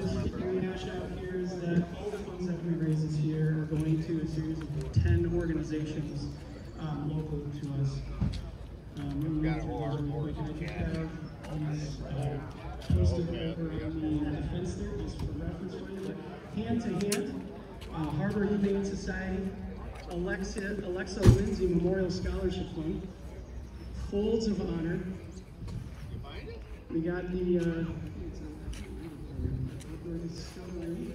just hash out here is that all the funds that we raise this year are going to a series of ten organizations um, local to us. Um, we- really quick, I just have these, uh, posted over on the fence there, just for reference for you, but hand to hand, uh, Harbor Humane Society, Alexa, Alexa Lindsay Memorial Scholarship Fund, Folds of Honor, we got the, uh, Discovery,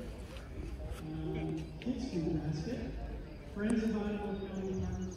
um, Kids Basket, Friends of Ottawa County Parks.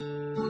Thank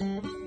you.